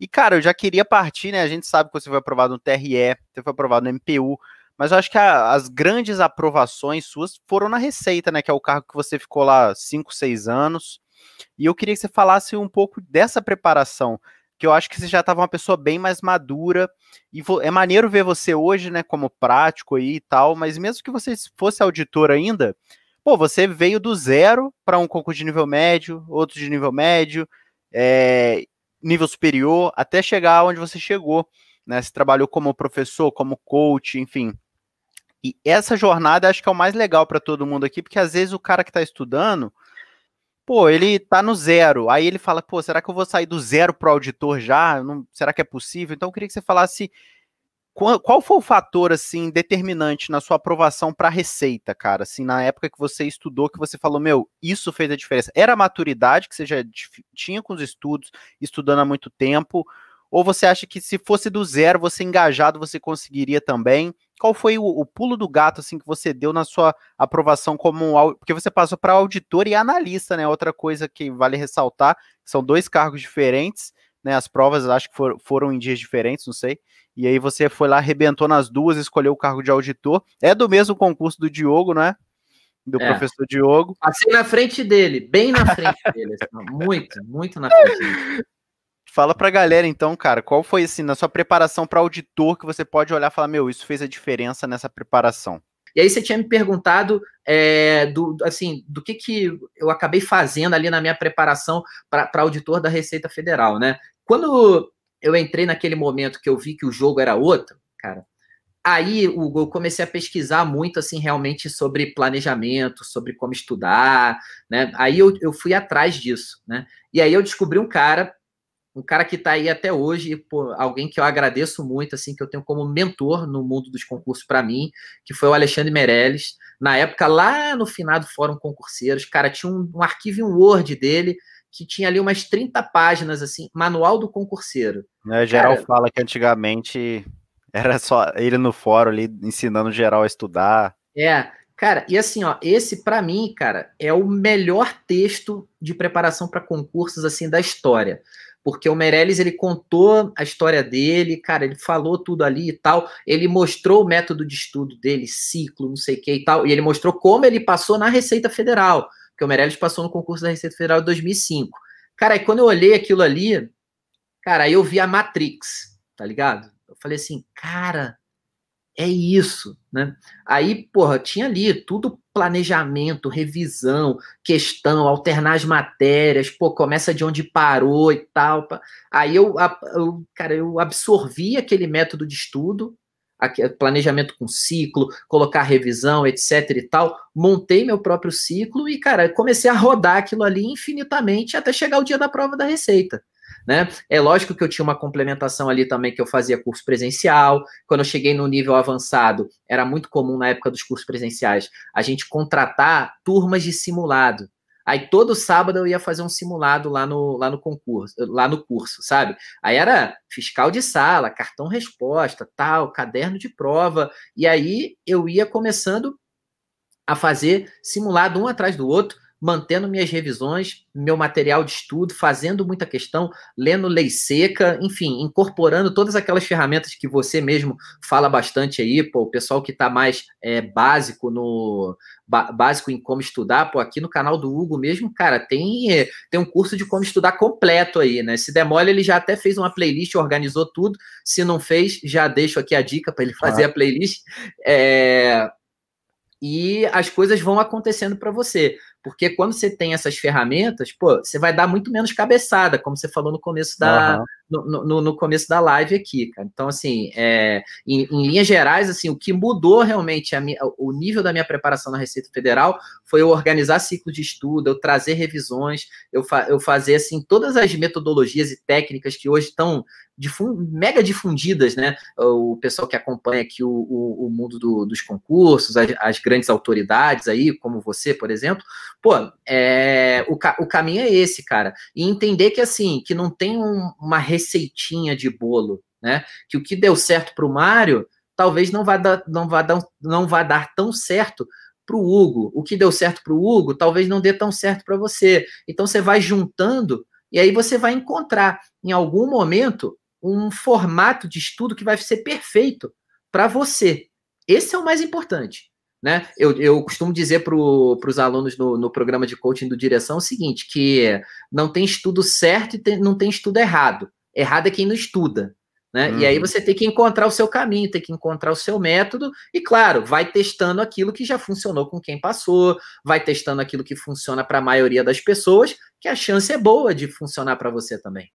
E, cara, eu já queria partir, né? A gente sabe que você foi aprovado no TRE, você foi aprovado no MPU, mas eu acho que a, as grandes aprovações suas foram na Receita, né? Que é o cargo que você ficou lá 5, 6 anos. E eu queria que você falasse um pouco dessa preparação, que eu acho que você já estava uma pessoa bem mais madura. E é maneiro ver você hoje, né, como prático aí e tal, mas mesmo que você fosse auditor ainda, pô, você veio do zero para um concurso de nível médio, outro de nível médio, é, nível superior, até chegar onde você chegou. Né? Você trabalhou como professor, como coach, enfim. E essa jornada acho que é o mais legal para todo mundo aqui, porque às vezes o cara que está estudando, pô, ele tá no zero. Aí ele fala, pô, será que eu vou sair do zero para auditor já? Não, será que é possível? Então eu queria que você falasse qual, qual foi o fator assim determinante na sua aprovação para a receita, cara? Assim, na época que você estudou, que você falou, meu, isso fez a diferença. Era a maturidade que você já tinha com os estudos, estudando há muito tempo? Ou você acha que se fosse do zero, você engajado, você conseguiria também? Qual foi o, o pulo do gato assim que você deu na sua aprovação como porque você passou para auditor e analista, né? Outra coisa que vale ressaltar, são dois cargos diferentes, né? As provas acho que for, foram em dias diferentes, não sei. E aí você foi lá, arrebentou nas duas, escolheu o cargo de auditor. É do mesmo concurso do Diogo, não é? Do é. professor Diogo. Passei na frente dele, bem na frente dele. Assim, muito, muito na frente dele. Fala pra galera então, cara, qual foi assim na sua preparação para auditor que você pode olhar e falar, meu, isso fez a diferença nessa preparação? E aí você tinha me perguntado é, do, assim, do que, que eu acabei fazendo ali na minha preparação para auditor da Receita Federal, né? Quando eu entrei naquele momento que eu vi que o jogo era outro, cara, aí Hugo, eu comecei a pesquisar muito, assim, realmente sobre planejamento, sobre como estudar, né? Aí eu, eu fui atrás disso, né? E aí eu descobri um cara um cara que está aí até hoje, pô, alguém que eu agradeço muito, assim, que eu tenho como mentor no mundo dos concursos para mim, que foi o Alexandre Meirelles. Na época, lá no final do Fórum Concurseiros, cara, tinha um, um arquivo em Word dele que tinha ali umas 30 páginas, assim, manual do concurseiro. É, geral cara, fala que antigamente era só ele no fórum ali ensinando geral a estudar. É, cara, e assim, ó, esse para mim, cara, é o melhor texto de preparação para concursos assim da história porque o Meirelles ele contou a história dele, cara, ele falou tudo ali e tal, ele mostrou o método de estudo dele, ciclo, não sei o que e tal, e ele mostrou como ele passou na Receita Federal, porque o Meirelles passou no concurso da Receita Federal em 2005. Cara, e quando eu olhei aquilo ali, cara, aí eu vi a Matrix, tá ligado? Eu falei assim, cara, é isso, né? Aí, porra, tinha ali tudo planejamento, revisão, questão, alternar as matérias, pô, começa de onde parou e tal. Aí eu, eu cara, eu absorvi aquele método de estudo, planejamento com ciclo, colocar revisão, etc e tal, montei meu próprio ciclo e, cara, comecei a rodar aquilo ali infinitamente até chegar o dia da prova da receita. Né? É lógico que eu tinha uma complementação ali também que eu fazia curso presencial. Quando eu cheguei no nível avançado, era muito comum na época dos cursos presenciais a gente contratar turmas de simulado. Aí todo sábado eu ia fazer um simulado lá no, lá no concurso, lá no curso, sabe? Aí era fiscal de sala, cartão resposta, tal, caderno de prova. E aí eu ia começando a fazer simulado um atrás do outro mantendo minhas revisões, meu material de estudo, fazendo muita questão, lendo lei seca, enfim, incorporando todas aquelas ferramentas que você mesmo fala bastante aí, pô, o pessoal que está mais é, básico no básico em como estudar, pô, aqui no canal do Hugo mesmo, cara, tem, tem um curso de como estudar completo aí, né? Se demole, ele já até fez uma playlist, organizou tudo. Se não fez, já deixo aqui a dica para ele fazer ah. a playlist. É, e as coisas vão acontecendo para você. Porque quando você tem essas ferramentas, pô, você vai dar muito menos cabeçada, como você falou no começo da, uhum. no, no, no, começo da live aqui, cara. Então, assim, é, em, em, linhas gerais, assim, o que mudou realmente a minha, o nível da minha preparação na Receita Federal foi eu organizar ciclos de estudo, eu trazer revisões, eu, fa, eu fazer, assim, todas as metodologias e técnicas que hoje estão difund, mega difundidas, né? O pessoal que acompanha aqui o, o, o mundo do, dos concursos, as, as, grandes autoridades aí, como você, por exemplo, pô, é, o, o caminho é esse, cara. E entender que, assim, que não tem um, uma receitinha de bolo, né? Que o que deu certo para o Mário, talvez não vá dar, não vá dar, não vá dar tão certo para o Hugo. O que deu certo para o Hugo, talvez não dê tão certo para você. Então você vai juntando E aí você vai encontrar, em algum momento, um formato de estudo que vai ser perfeito para você. Esse é o mais importante. Né? Eu, eu costumo dizer para os alunos no, no, programa de coaching do direção o seguinte: que não tem estudo certo e tem, não tem estudo errado. Errado é quem não estuda. Né? Uhum. E aí uhum. você tem que encontrar o seu caminho, tem que encontrar o seu método, e claro, vai testando aquilo que já funcionou com quem passou, vai testando aquilo que funciona para a maioria das pessoas, que a chance é boa de funcionar para você também.